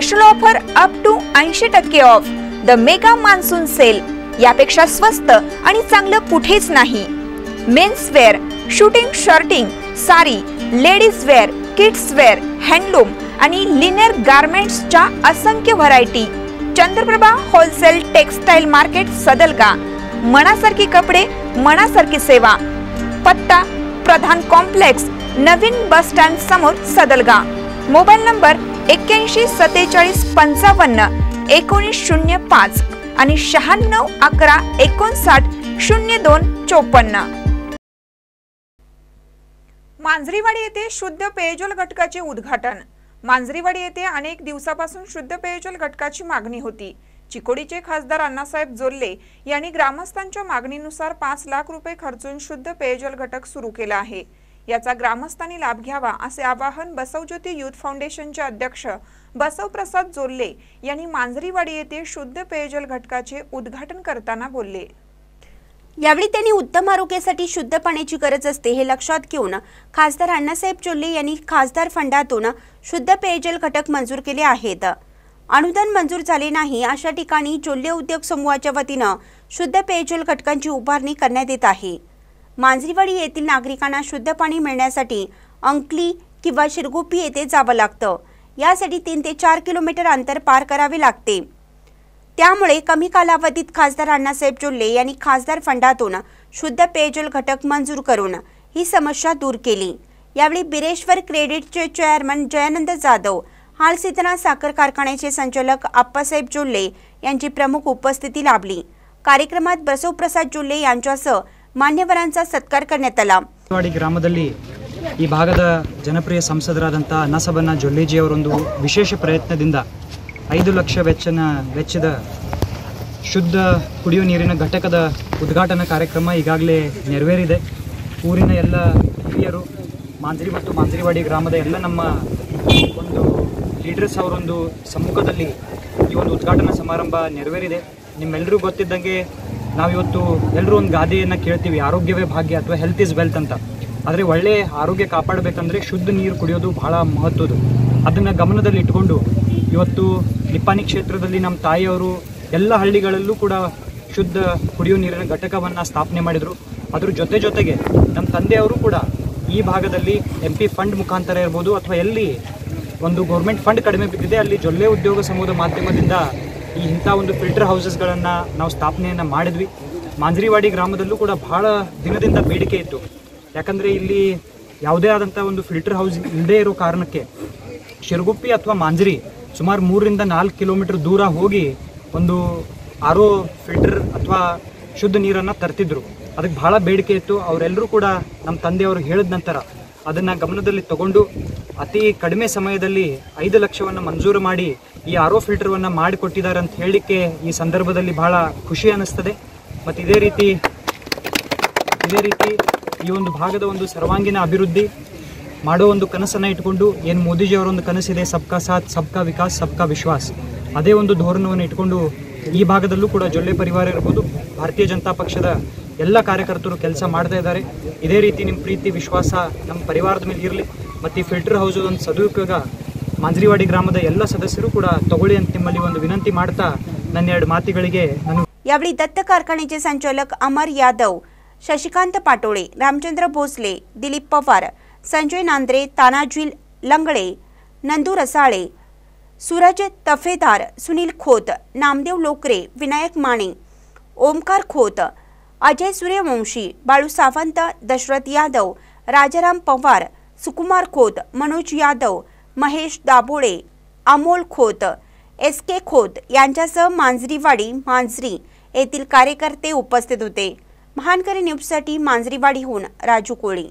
Special offer up to ऐंशी टक्के off the mega monsoon sale यापेक्षा स्वस्त आणि चांगलं कुठेच नाही. Men's wear shooting shirting sari ladies wear kids wear handloom आणि लिनेर गारमेंट्सच्या असंख्य variety Chandraprabha wholesale textile market Sadalga. मनासारखी कपडे मनासारखी सेवा. पत्ता प्रधान कॉम्प्लेक्स नवीन बस स्टँड समोर सदलगा. मोबाईल नंबर एक्क्याऐंशी सत्तेचाळीस पंचावन्न एकोणीस शून्य पाच आणि शहाण्णव अकरा एकोणसाठ शून्य दोन चोपन्न. मांजरीवाडी येथे शुद्ध पेयजल घटकाचे उद्घाटन. मांजरीवाडी येथे अनेक दिवसापासून शुद्ध पेयजल घटकाची मागणी होती. चिकोडीचे खासदार अण्णासाहेब जोल्ले यांनी ग्रामस्थांच्या मागणीनुसार पाच लाख रुपये खर्चून शुद्ध पेयजल घटक सुरू केला आहे. याचा ग्रामस्थांनी लाभ घ्यावा असे आवाहन बसवज्योती युथ फाउंडेशनचे अध्यक्ष बसवप्रसाद जोल्ले यांनी मांजरीवाडी येथे शुद्ध पेयजल घटकाचे उद्घाटन करताना बोलले. यावेळी त्यांनी उत्तम आरोग्यासाठी शुद्ध पाण्याची गरज असते हे लक्षात घेऊन खासदार अण्णासाहेब चोल्ले यांनी खासदार फंडातून शुद्ध पेयजल घटक मंजूर केले आहेत. अनुदान मंजूर झाले नाही अशा ठिकाणी चोल्ले उद्योग समूहाच्या वतीनं शुद्ध पेयजल घटकांची उभारणी करण्यात येत आहे. मांजरीवाडी येथील नागरिकांना शुद्ध पाणी मिळण्यासाठी अंकली किंवा शिरगुप्पी येथे जावं लागतं. यासाठी तीन ते चार किलोमीटर अंतर पार करावे लागते. त्यामुळे कमी कालावधीत खासदार अण्णासाहेब चोल्ले यांनी खासदार फंडातून शुद्ध पेयजल घटक मंजूर करून ही समस्या दूर केली. यावेळी बिरेश्वर क्रेडिटचे चेअरमन जयानंद जाधव हालसिद्धना साखर कारखान्याचे संचालक आप्पासाहेब चोल्ले यांची प्रमुख उपस्थिती लाभली. कार्यक्रमात बसवप्रसाद चोल्ले यांच्यासह ಮಾನ್ಯವರಾಂचा ಸತ್ಕಾರ करण्यात ವಾಡಿ ಗ್ರಾಮದಲ್ಲಿ ಈ ಭಾಗದ ಜನಪ್ರಿಯ ಸಂಸದರಾದಂಥ ಅನ್ನಸಬನ್ನ ಜೊಲ್ಲೇಜಿಯವರೊಂದು ವಿಶೇಷ ಪ್ರಯತ್ನದಿಂದ ಐದು ಲಕ್ಷ ವೆಚ್ಚನ ವೆಚ್ಚದ ಶುದ್ಧ ಕುಡಿಯುವ ನೀರಿನ ಘಟಕದ ಉದ್ಘಾಟನಾ ಕಾರ್ಯಕ್ರಮ ಈಗಾಗಲೇ ನೆರವೇರಿದೆ. ಊರಿನ ಎಲ್ಲ ಹಿರಿಯರು ಮಾಂಜರಿ ಮತ್ತು ಮಾಂಜರಿವಾಡಿ ಗ್ರಾಮದ ಎಲ್ಲ ನಮ್ಮ ಒಂದು ಲೀಡರ್ಸ್ ಅವರೊಂದು ಸಮ್ಮುಖದಲ್ಲಿ ಈ ಒಂದು ಉದ್ಘಾಟನಾ ಸಮಾರಂಭ ನೆರವೇರಿದೆ. ನಿಮ್ಮೆಲ್ಲರಿಗೂ ಗೊತ್ತಿದ್ದಂಗೆ ನಾವಿವತ್ತು ಎಲ್ಲರೂ ಒಂದು ಗಾದೆಯನ್ನು ಕೇಳ್ತೀವಿ, ಆರೋಗ್ಯವೇ ಭಾಗ್ಯ ಅಥವಾ ಹೆಲ್ತ್ ಇಸ್ ವೆಲ್ತ್ ಅಂತ. ಆದರೆ ಒಳ್ಳೆ ಆರೋಗ್ಯ ಕಾಪಾಡಬೇಕಂದ್ರೆ ಶುದ್ಧ ನೀರು ಕುಡಿಯೋದು ಬಹಳ ಮಹತ್ವದ್ದು. ಅದನ್ನು ಗಮನದಲ್ಲಿ ಇಟ್ಕೊಂಡು ಇವತ್ತು ನಿಪ್ಪಾಣಿ ಕ್ಷೇತ್ರದಲ್ಲಿ ನಮ್ಮ ತಾಯಿಯವರು ಎಲ್ಲ ಹಳ್ಳಿಗಳಲ್ಲೂ ಕೂಡ ಶುದ್ಧ ಕುಡಿಯುವ ನೀರಿನ ಘಟಕವನ್ನು ಸ್ಥಾಪನೆ ಮಾಡಿದರು. ಅದ್ರ ಜೊತೆ ಜೊತೆಗೆ ನಮ್ಮ ತಂದೆಯವರು ಕೂಡ ಈ ಭಾಗದಲ್ಲಿ ಎಂ ಪಿ ಫಂಡ್ ಮುಖಾಂತರ ಇರ್ಬೋದು ಅಥವಾ ಎಲ್ಲಿ ಒಂದು ಗೌರ್ಮೆಂಟ್ ಫಂಡ್ ಕಡಿಮೆ ಬಿದ್ದಿದೆ, ಅಲ್ಲಿ ಜೊಲ್ಲೆ ಉದ್ಯೋಗ ಸಮೂಹದ ಮಾಧ್ಯಮದಿಂದ ಈ ಇಂಥ ಒಂದು ಫಿಲ್ಟರ್ ಹೌಸಸ್ಗಳನ್ನು ನಾವು ಸ್ಥಾಪನೆಯನ್ನು ಮಾಡಿದ್ವಿ. ಮಾಂಜರಿವಾಡಿ ಗ್ರಾಮದಲ್ಲೂ ಕೂಡ ಬಹಳ ದಿನದಿಂದ ಬೇಡಿಕೆ ಇತ್ತು. ಯಾಕಂದರೆ ಇಲ್ಲಿ ಯಾವುದೇ ಆದಂಥ ಒಂದು ಫಿಲ್ಟರ್ ಹೌಸ್ ಇಲ್ಲದೆ ಇರೋ ಕಾರಣಕ್ಕೆ ಶಿರಗುಪ್ಪಿ ಅಥವಾ ಮಾಂಜರಿ ಸುಮಾರು ಮೂರರಿಂದ ನಾಲ್ಕು ಕಿಲೋಮೀಟರ್ ದೂರ ಹೋಗಿ ಒಂದು ಆರೋ ಫಿಲ್ಟರ್ ಅಥವಾ ಶುದ್ಧ ನೀರನ್ನು ತರ್ತಿದ್ರು. ಅದಕ್ಕೆ ಬಹಳ ಬೇಡಿಕೆ ಇತ್ತು. ಅವರೆಲ್ಲರೂ ಕೂಡ ನಮ್ಮ ತಂದೆಯವರು ಹೇಳಿದ ನಂತರ ಅದನ್ನು ಗಮನದಲ್ಲಿ ತಗೊಂಡು ಅತಿ ಕಡಿಮೆ ಸಮಯದಲ್ಲಿ ಐದು ಲಕ್ಷವನ್ನು ಮಂಜೂರು ಮಾಡಿ ಈ ಆರೋ ಫಿಲ್ಟರ್ವನ್ನು ಮಾಡಿಕೊಟ್ಟಿದ್ದಾರೆ ಅಂತ ಹೇಳಲಿಕ್ಕೆ ಈ ಸಂದರ್ಭದಲ್ಲಿ ಬಹಳ ಖುಷಿ ಅನ್ನಿಸ್ತದೆ. ಮತ್ತು ಇದೇ ರೀತಿ ಇದೇ ರೀತಿ ಈ ಒಂದು ಭಾಗದ ಒಂದು ಸರ್ವಾಂಗೀಣ ಅಭಿವೃದ್ಧಿ ಮಾಡೋ ಒಂದು ಕನಸನ್ನು ಇಟ್ಕೊಂಡು ಏನು ಮೋದಿಜಿಯವರ ಒಂದು ಕನಸಿದೆ, ಸಬ್ಕಾ ಸಾಥ್, ಸಬ್ಕಾ ವಿಕಾಸ್, ಸಬ್ಕಾ ವಿಶ್ವಾಸ್. ಅದೇ ಒಂದು ಧೋರಣವನ್ನು ಇಟ್ಕೊಂಡು ಈ ಭಾಗದಲ್ಲೂ ಕೂಡ ಜೊಲ್ಲೆ ಪರಿವಾರ ಇರ್ಬೋದು. ಭಾರತೀಯ ಜನತಾ ಪಕ್ಷದ ಎಲ್ಲ ಕಾರ್ಯಕರ್ತರು ಕೆಲಸ ಮಾಡ್ತಾ ಇದ್ದಾರೆ ಇದೇ ರೀತಿ ನಿಮ್ಮ ಪ್ರೀತಿ ವಿಶ್ವಾಸ ನಮ್ಮ ಪರಿವಾರದ ಮೇಲೆ ಇರಲಿ ಮತ್ತು ಈ ಫಿಲ್ಟರ್ ಹೌಸ್ ಒಂದು ಸದುಪಯೋಗ ಮಾಂಜರಿವಾಡಿ ಗ್ರಾಮದ ಎಲ್ಲ ಸದಸ್ಯರು ಕೂಡ ತಗೊಳ್ಳಿ ಅಂತ ನಿಮ್ಮಲ್ಲಿ ಒಂದು ವಿನಂತಿ ಮಾಡ್ತಾ ನನ್ನ ಎರಡು ಮಾತುಗಳಿಗೆ ನಾನು यावेळी दत्त कारखान्याचे संचालक अमर यादव शशिकांत पाटोळे रामचंद्र भोसले दिलीप पवार संजय नांद्रे तानाजी लंगळे नंदू रसाळे सूरज तफेदार सुनील खोत नामदेव लोकरे विनायक माने ओमकार खोत अजय सूर्यवंशी बाळू सावंत दशरथ यादव राजाराम पवार सुकुमार खोत मनोज यादव महेश दाभोळे अमोल खोत एस के खोत यांच्यासह मांजरीवाडी मांजरी येथील कार्यकर्ते उपस्थित होते. महानकरी न्यूजसाठी मांजरीवाडीहून राजू कोळी.